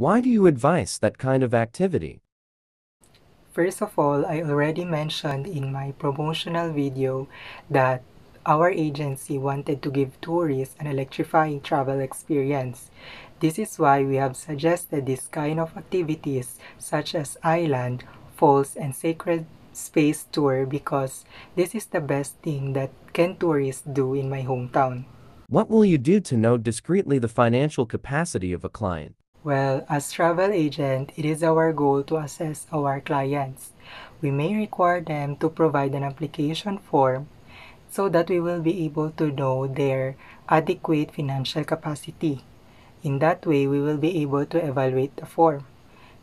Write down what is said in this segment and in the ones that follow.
Why do you advise that kind of activity? First of all, I already mentioned in my promotional video that our agency wanted to give tourists an electrifying travel experience. This is why we have suggested this kind of activities such as island, falls, and sacred space tour because this is the best thing that can tourists do in my hometown. What will you do to know discreetly the financial capacity of a client? Well, as travel agent, it is our goal to assess our clients. We may require them to provide an application form so that we will be able to know their adequate financial capacity. In that way, we will be able to evaluate the form.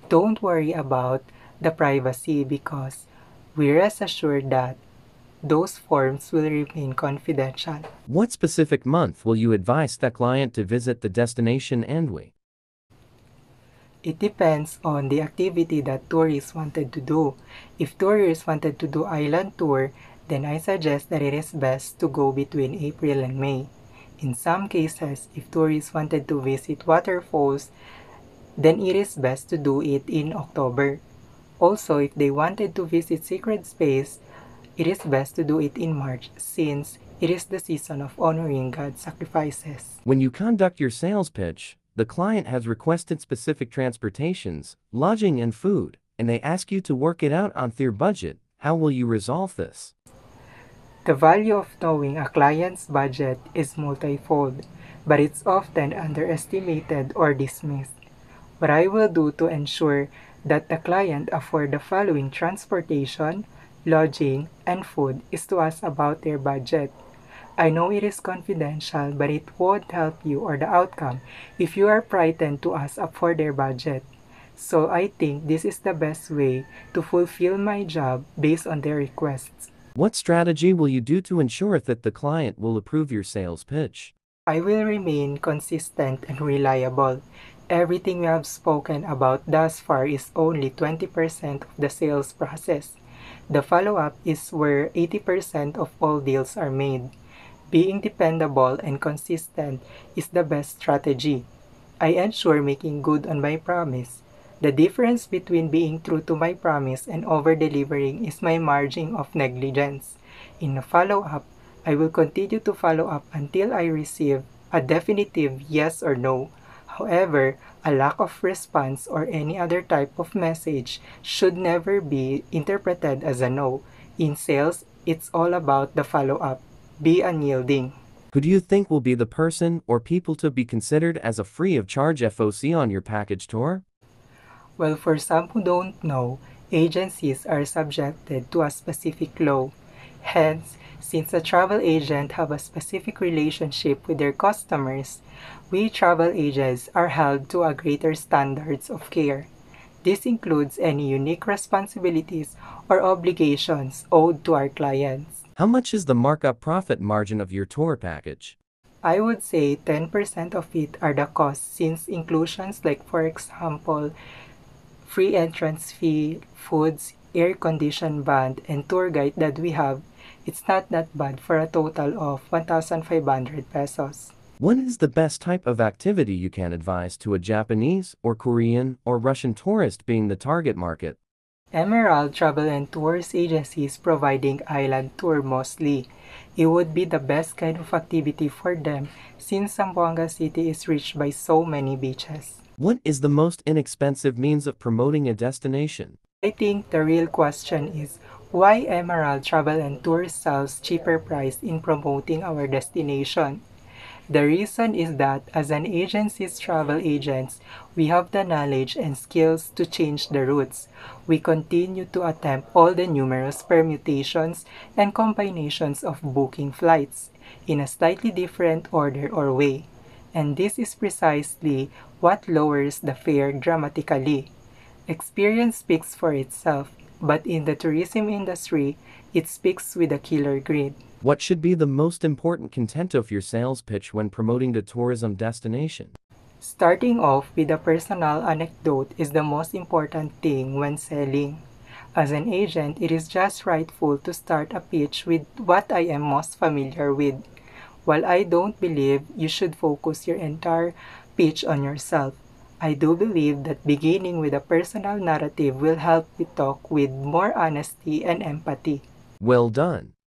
Don't worry about the privacy because we rest assured that those forms will remain confidential. What specific month will you advise the client to visit the destination and we? It depends on the activity that tourists wanted to do. If tourists wanted to do island tour, then I suggest that it is best to go between April and May. In some cases, if tourists wanted to visit waterfalls, then it is best to do it in October. Also, if they wanted to visit sacred space, it is best to do it in March since it is the season of honoring God's sacrifices. When you conduct your sales pitch, the client has requested specific transportations, lodging and food, and they ask you to work it out on their budget. How will you resolve this? The value of knowing a client's budget is multifold, but it's often underestimated or dismissed. What I will do to ensure that the client afford the following transportation, lodging, and food is to ask about their budget. I know it is confidential, but it won't help you or the outcome if you are frightened to ask up for their budget. So I think this is the best way to fulfill my job based on their requests. What strategy will you do to ensure that the client will approve your sales pitch? I will remain consistent and reliable. Everything we have spoken about thus far is only 20% of the sales process. The follow-up is where 80% of all deals are made. Being dependable and consistent is the best strategy. I ensure making good on my promise. The difference between being true to my promise and over-delivering is my margin of negligence. In a follow-up, I will continue to follow up until I receive a definitive yes or no. However, a lack of response or any other type of message should never be interpreted as a no. In sales, it's all about the follow-up. Be unyielding. Who do you think will be the person or people to be considered as a free of charge FOC on your package tour? Well, for some who don't know, agencies are subjected to a specific law. Hence, since a travel agent have a specific relationship with their customers, we travel agents are held to a greater standards of care. This includes any unique responsibilities or obligations owed to our clients. How much is the markup profit margin of your tour package? I would say 10% of it are the costs since inclusions like for example, free entrance fee, foods, air condition band, and tour guide that we have, it's not that bad for a total of 1,500 pesos. What is the best type of activity you can advise to a Japanese or Korean or Russian tourist being the target market? Emerald Travel and Tours agencies providing island tour mostly. It would be the best kind of activity for them since Zamboanga City is reached by so many beaches. What is the most inexpensive means of promoting a destination? I think the real question is why Emerald Travel and Tours sells cheaper price in promoting our destination. The reason is that as an agency's travel agents, we have the knowledge and skills to change the routes. We continue to attempt all the numerous permutations and combinations of booking flights in a slightly different order or way and this is precisely what lowers the fare dramatically. Experience speaks for itself, but in the tourism industry, it speaks with a killer grid. What should be the most important content of your sales pitch when promoting the tourism destination? Starting off with a personal anecdote is the most important thing when selling. As an agent, it is just rightful to start a pitch with what I am most familiar with. While I don't believe you should focus your entire pitch on yourself, I do believe that beginning with a personal narrative will help you talk with more honesty and empathy. Well done.